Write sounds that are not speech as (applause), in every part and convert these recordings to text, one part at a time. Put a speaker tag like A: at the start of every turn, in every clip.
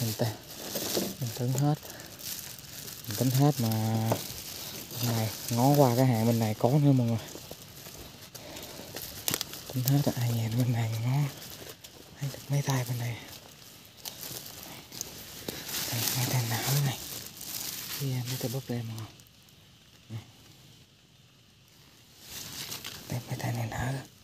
A: mình ta mình tính hết. Mình tính hết mà bên này ngó qua cái hàng bên này có nữa mọi người. Tính hết rồi ai nhìn bên này ngó. Thấy được mấy tay bên này. Đây mấy tay não thế này Đây, mấy tay búp lên mọi người. Đây mấy tay này não. rồi.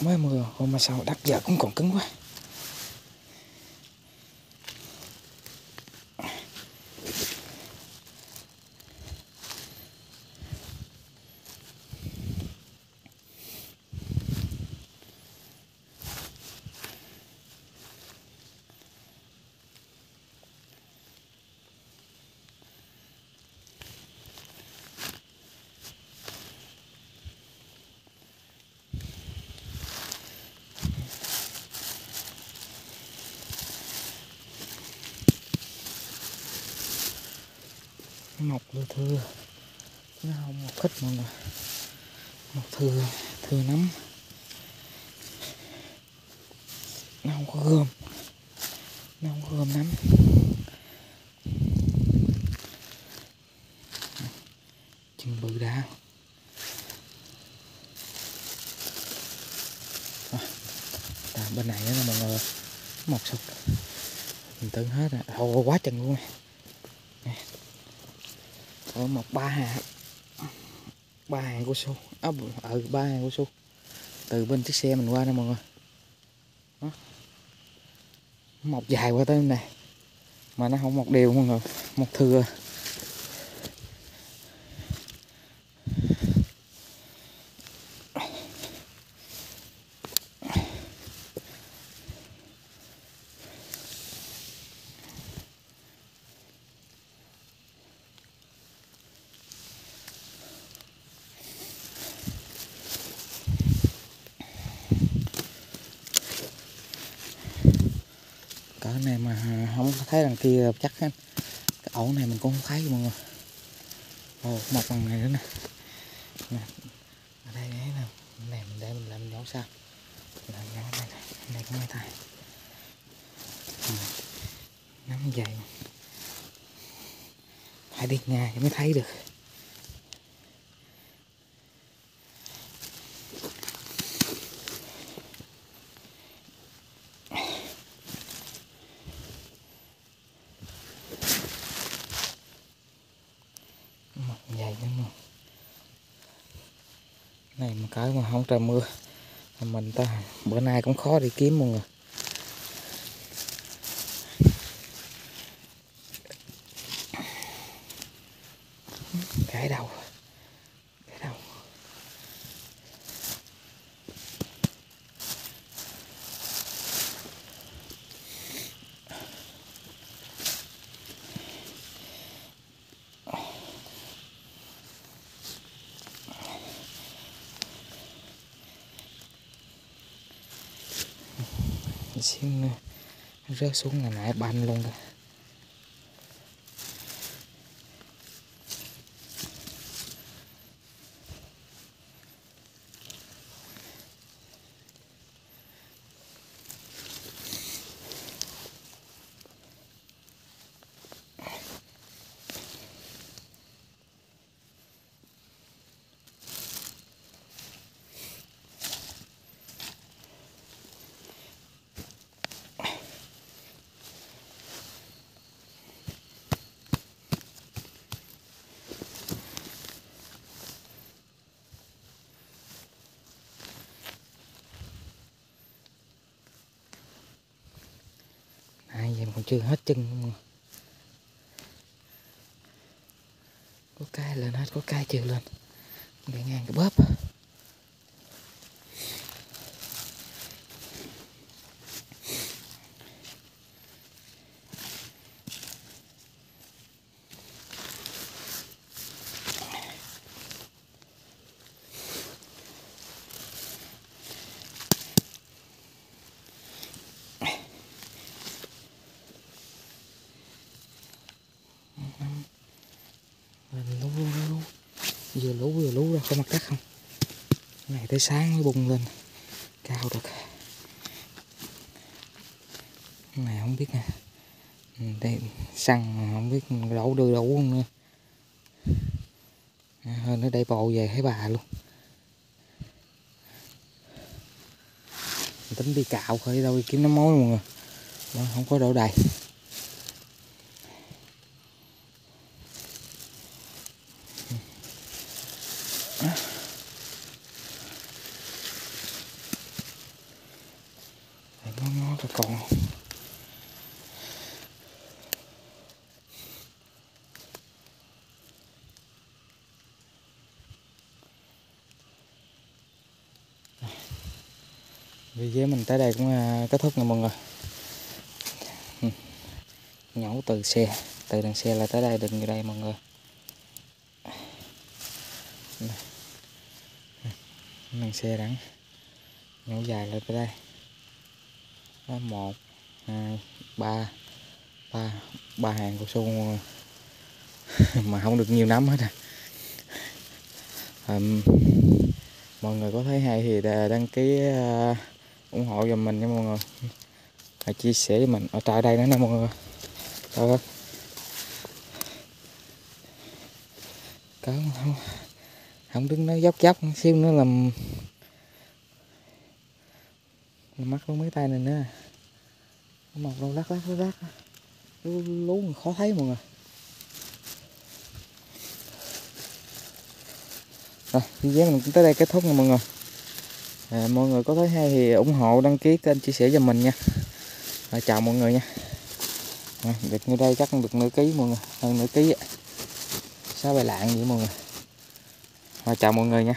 A: Mới mưa hôm mai sau đất giờ cũng còn cứng quá. Mọc lưa thưa chứ không mọc khích mọi người mọc thừa thừa lắm. Nó không có gươm. Nó không có gươm lắm. Chừng bự đã à, bên này nữa nè mọi người. Mọc sụp mình tưởng hết rồi. Ồ, quá chừng luôn. Nè ở một ba hàng. Ba hàng của su. À, ở ờ, ba hàng của su. Từ bên chiếc xe mình qua đây mọi người. Đó. mọc dài qua tới bên này. Mà nó không mọc đều mọi người. Mọc thừa cỡ này mà không có thấy đằng kia chắc hết cái ổ này mình cũng không thấy mọi người. Ồ, một bằng này nữa nè. Nè, ở đây ấy nè này mình để mình làm dấu sao? Làm dấu đây này. Đây cũng mấy tay? Nắm dày phải đi, nhà mới thấy được mặt dày lắm mà này mà cái mà không trời mưa. Mình ta, bữa nay cũng khó đi kiếm mọi người. Cái đầu cái đầu xíu rớt xuống ngày nãy banh luôn. rồi kìa còn chưa hết chân. Mọi có cái lên hết, có cái chưa lên. Để ngang cái bóp Lên lú lú lú vừa lú vừa lú ra không mặt đất không? Này tới sáng mới bung lên. Cao được. Cái này không biết nè. Ừ, đây săn không biết đổ đưa đủ không nữa. À, Hơn nó đẩy bộ về thấy bà luôn. Tính đi cạo khởi đâu đi kiếm nó mối mọi người. Không có đổ đầy Đây, nó nó là còn video mình tới đây cũng à, kết thúc nha mọi người. Nhổ từ xe, từ đằng xe là tới đây đừng như đây mọi người. Đằng xe đẳng. Nhổ dài lên tới đây đó một hai ba. Ba ba hàng cao su ờ, (laughs) mà không được nhiều nắm hết à. Um, mọi người có thấy hay thì đăng ký uh, ủng hộ giùm mình nha mọi người. Và chia sẻ với mình. Ở tại đây nữa nè mọi người. Trời ơi không không đứng nó dốc dốc xíu nữa làm mắc luôn mấy tay này nữa Nó mọc đâu lắc lắc lắc lắc. Lú lú khó thấy mọi người. Rồi video mình cũng tới đây kết thúc nha mọi người. À, mọi người có thấy hay thì ủng hộ đăng ký kênh chia sẻ cho mình nha. À, chào mọi người nha. À, được như đây chắc được nửa ký mọi người. Hơn nửa ký á. Sáu bài lạng vậy mọi người? À, chào mọi người nha.